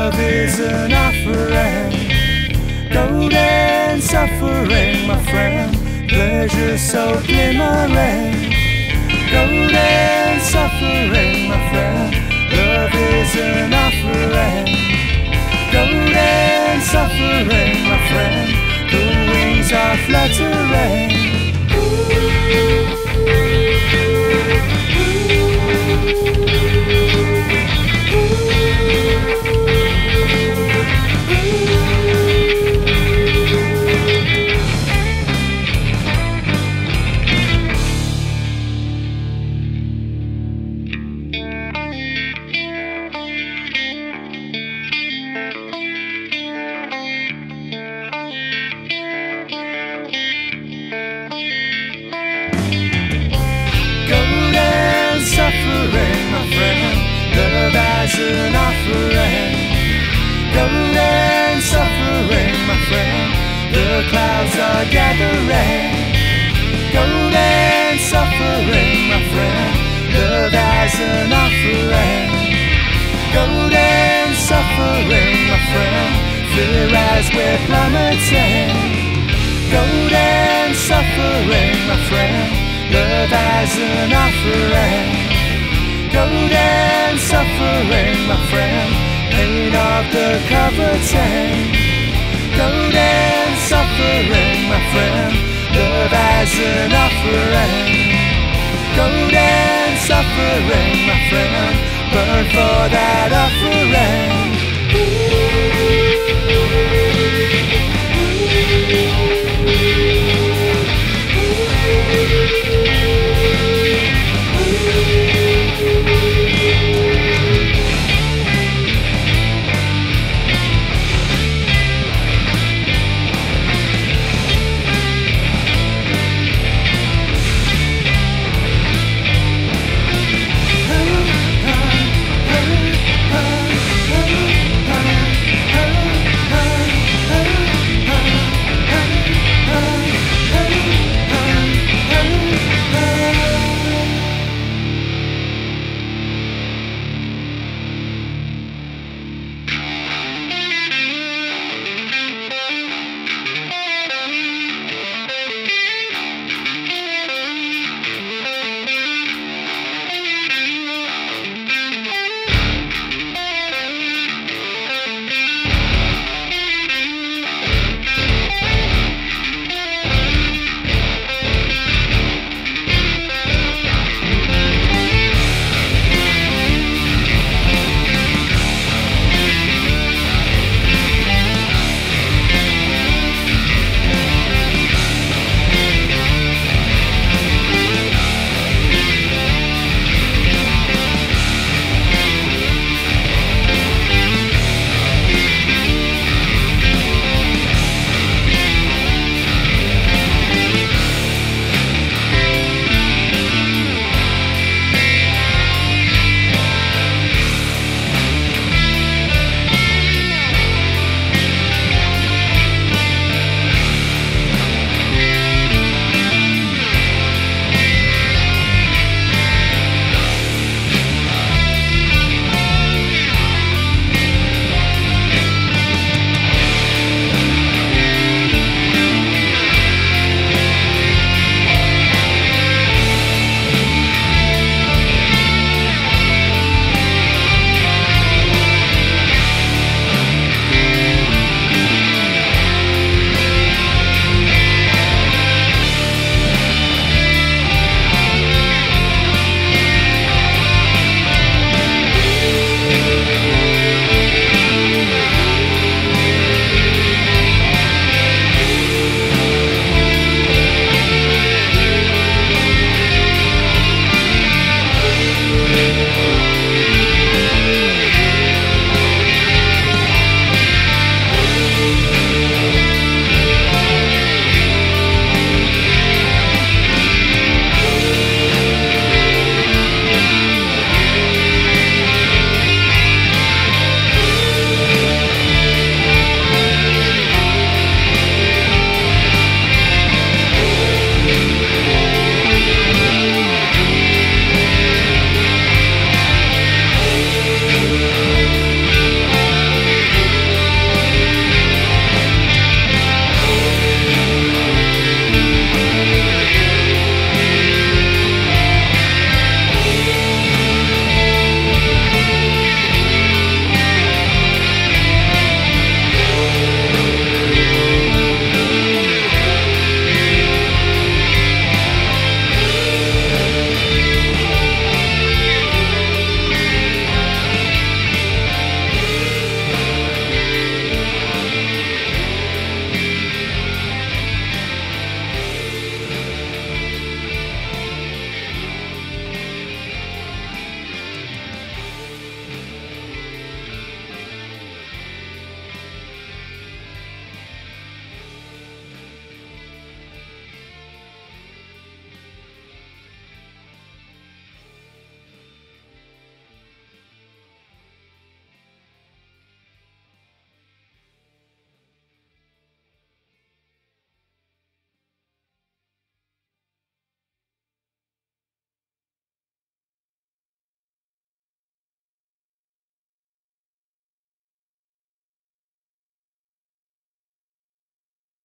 love is an offering, gold and suffering, my friend. Pleasure so glimmering, gold and suffering, my friend. Love is an offering, gold and suffering, my friend. The wings are fluttering. As an offering. Golden suffering, my friend. The clouds are gathering. Golden suffering, my friend. Love as an offering. Golden suffering, my friend. Fear as we're plummeting. Golden suffering, my friend. Love as an offering. Golden suffering, my friend. Pain of the coveting. Golden suffering, my friend. Love as an offering. Golden suffering, my friend. Burn for that offering.